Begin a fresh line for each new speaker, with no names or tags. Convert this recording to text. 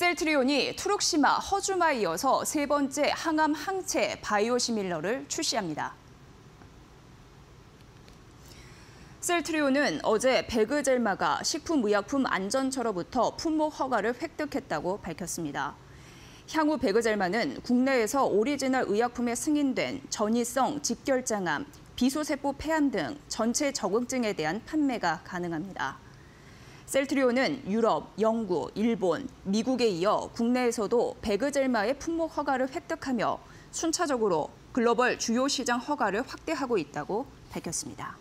셀트리온이 트룩시마, 허쥬마에 이어서 세 번째 항암 항체 바이오시밀러를 출시합니다. 셀트리온은 어제 베그젤마가 식품의약품 안전처로부터 품목 허가를 획득했다고 밝혔습니다. 향후 베그젤마는 국내에서 오리지널 의약품에 승인된 전이성 직결장암, 비소세포 폐암 등 전체 적응증에 대한 판매가 가능합니다. 셀트리온은 유럽, 영국, 일본, 미국에 이어 국내에서도 베그젤마의 품목 허가를 획득하며 순차적으로 글로벌 주요 시장 허가를 확대하고 있다고 밝혔습니다.